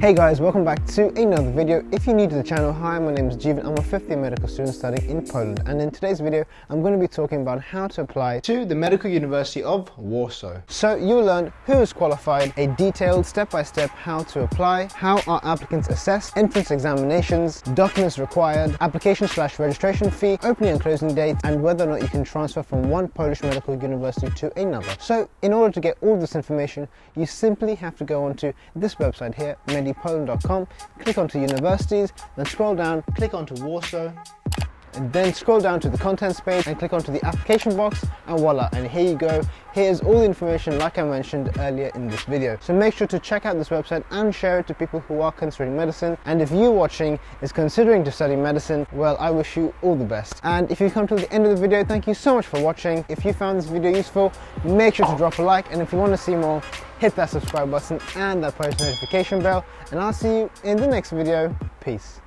Hey guys, welcome back to another video. If you're new to the channel, hi, my name is Jeevan. I'm a fifth year medical student studying in Poland. And in today's video, I'm going to be talking about how to apply to the Medical University of Warsaw. So you'll learn who is qualified, a detailed step-by-step how to apply, how are applicants assessed, entrance examinations, documents required, application slash registration fee, opening and closing dates, and whether or not you can transfer from one Polish medical university to another. So in order to get all this information, you simply have to go onto this website here, Medi medipoland.com, click onto universities, then scroll down, click onto Warsaw, and then scroll down to the contents page and click onto the application box and voila and here you go. Here's all the information like I mentioned earlier in this video. So make sure to check out this website and share it to people who are considering medicine. And if you watching is considering to study medicine well I wish you all the best. And if you come to the end of the video thank you so much for watching. If you found this video useful make sure to drop a like. And if you want to see more hit that subscribe button and that post notification bell. And I'll see you in the next video. Peace